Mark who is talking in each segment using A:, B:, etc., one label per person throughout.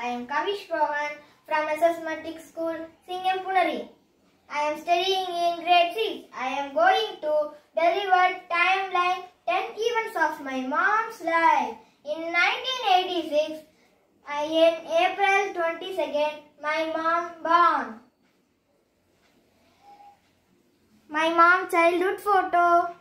A: I am Kavish Rohan from SS School, Singam Punari. I am studying in grade 6. I am going to deliver timeline 10 events of my mom's life. In 1986, I, in April 22nd, my mom born. My mom childhood photo.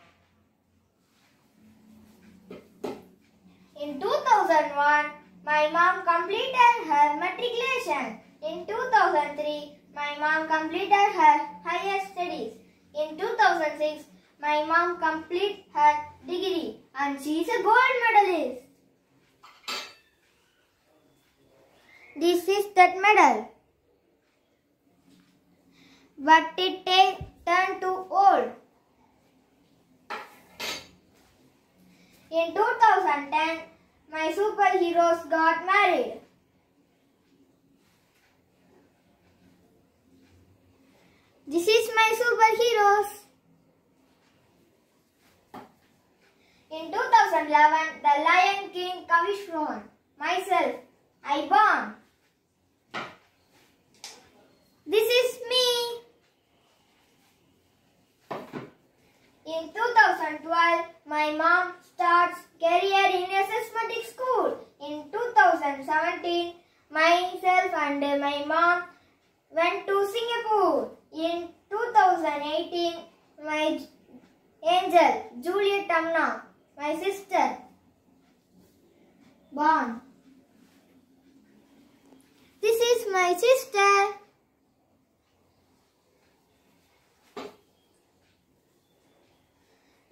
A: In 2001, my mom completed her matriculation. In 2003, my mom completed her higher studies. In 2006, my mom completed her degree and she is a gold medalist. This is that medal. But it turned to old. In 2010, my superheroes got married. This is my superheroes. In 2011, the Lion King Rohan, myself, I born. This is me. In 2012, my mom starts career in assessment school. In 2017, myself and my mom went to Singapore. In 2018, my angel Juliet Amna, my sister, born. This is my sister.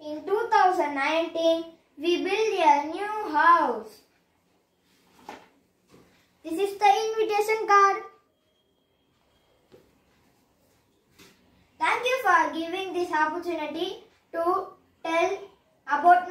A: In 2019, we built a new house. This is the invitation card. Thank you for giving this opportunity to tell about